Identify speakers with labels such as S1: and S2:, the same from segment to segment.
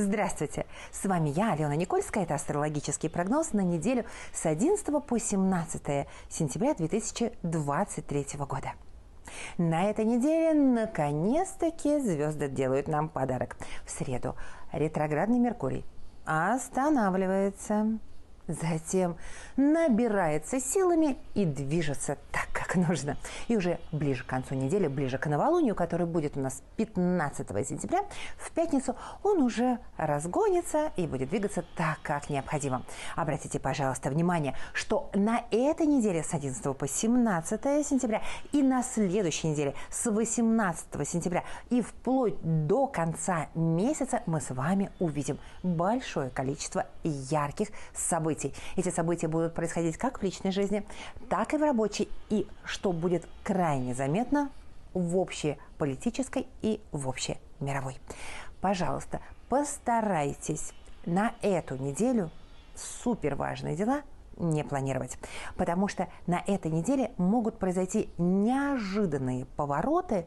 S1: Здравствуйте! С вами я, Алена Никольская. Это астрологический прогноз на неделю с 11 по 17 сентября 2023 года. На этой неделе наконец-таки звезды делают нам подарок. В среду ретроградный Меркурий останавливается, затем набирается силами и движется так, как нужно. И уже ближе к концу недели, ближе к новолунию, который будет у нас 15 сентября, в пятницу, он уже разгонится и будет двигаться так, как необходимо. Обратите, пожалуйста, внимание, что на этой неделе с 11 по 17 сентября и на следующей неделе с 18 сентября и вплоть до конца месяца мы с вами увидим большое количество ярких событий. Эти события будут происходить как в личной жизни, так и в рабочей и что будет крайне заметно в общей политической и в общей мировой. Пожалуйста, постарайтесь на эту неделю супер важные дела не планировать, потому что на этой неделе могут произойти неожиданные повороты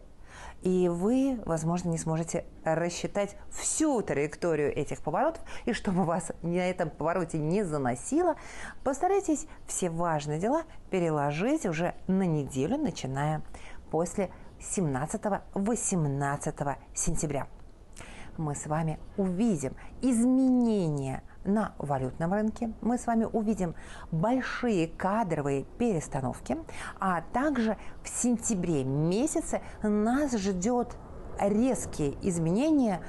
S1: и вы, возможно, не сможете рассчитать всю траекторию этих поворотов, и чтобы вас на этом повороте не заносило, постарайтесь все важные дела переложить уже на неделю, начиная после 17-18 сентября. Мы с вами увидим изменения на валютном рынке. Мы с вами увидим большие кадровые перестановки, а также в сентябре месяце нас ждет резкие изменения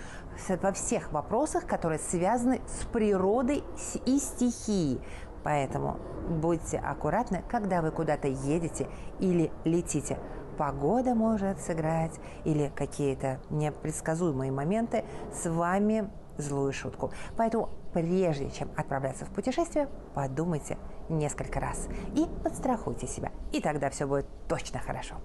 S1: во всех вопросах, которые связаны с природой и стихией. Поэтому будьте аккуратны, когда вы куда-то едете или летите. Погода может сыграть или какие-то непредсказуемые моменты с вами злую шутку. Поэтому прежде чем отправляться в путешествие, подумайте несколько раз и подстрахуйте себя. И тогда все будет точно хорошо.